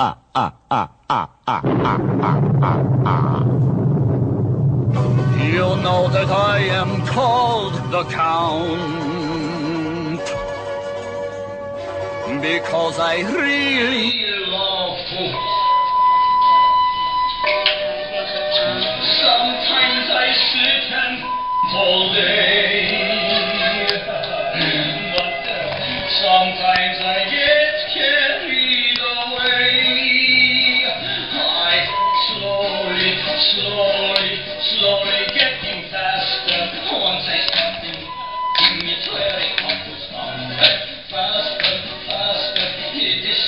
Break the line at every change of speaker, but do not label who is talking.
You know that I am called the Count. Because I really